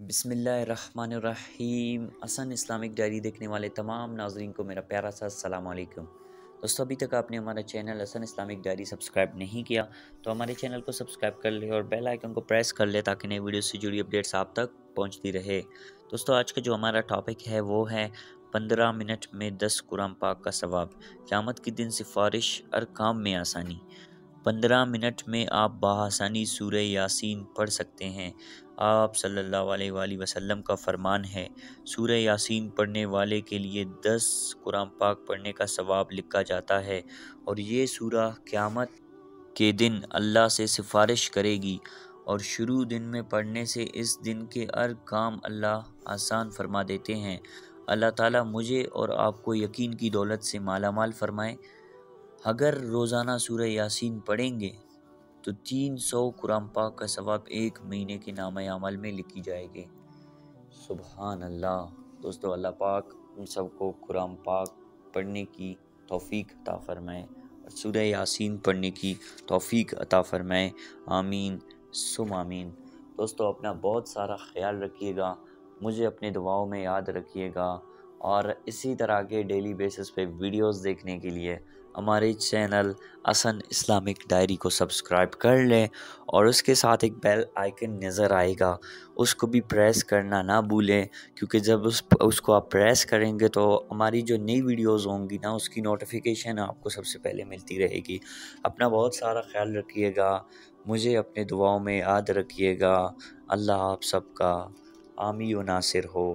बिसमीम असन Islamic diary देखने वाले तमाम नाजरन को मेरा प्यारा सा सलामकुम दोस्तों, अभी तक आपने हमारा channel Ahsan Islamic Diary subscribe नहीं किया तो हमारे चैनल को सब्सक्राइब कर ले और बेल आइकन को प्रेस कर ले ताकि नई वीडियो से जुड़ी अपडेट्स आप तक पहुँचती रहे। दोस्तों, आज का जो हमारा टॉपिक है, वो है पंद्रह मिनट में दस कुरान पाक का सवाब। क़्यामत के दिन सिफारिश और काम में आसानी। पंद्रह मिनट में आप बासानी सूर यासीन पढ़ सकते हैं। आप सल्लल्लाहु अलैहि वसल्लम का फरमान है। सूर यासीन पढ़ने वाले के लिए दस कुरान पाक पढ़ने का सवाब लिखा जाता है और ये सूरा क़्यामत के दिन अल्लाह से सिफारिश करेगी और शुरू दिन में पढ़ने से इस दिन के हर काम अल्लाह आसान फरमा देते हैं। अल्लाह ताला मुझे और आपको यकीन की दौलत से माला माल फरमाए। अगर रोज़ाना सूर्य यासीन पढ़ेंगे तो तीन सौ कुरान पाक का सवाब एक महीने के नाम अमल में लिखी जाएगी। सुबहान अल्लाह दोस्तों, अल्लाह पाक उन सबको कुरान पाक पढ़ने की तौफीक अता फ़रमाए और सूर्य यासीन पढ़ने की तौफीक अता फ़रमाए। आमीन। सुम आमीन। दोस्तों, अपना बहुत सारा ख्याल रखिएगा। मुझे अपने दुआओं में याद रखिएगा। और इसी तरह के डेली बेसिस पे वीडियोस देखने के लिए हमारे चैनल असन इस्लामिक डायरी को सब्सक्राइब कर लें और उसके साथ एक बेल आइकन नज़र आएगा, उसको भी प्रेस करना ना भूलें, क्योंकि जब उस, उसको आप प्रेस करेंगे तो हमारी जो नई वीडियोस होंगी ना, उसकी नोटिफिकेशन आपको सबसे पहले मिलती रहेगी। अपना बहुत सारा ख्याल रखिएगा, मुझे अपने दुआओं में याद रखिएगा। अल्लाह आप सबका आमी नासिर हो।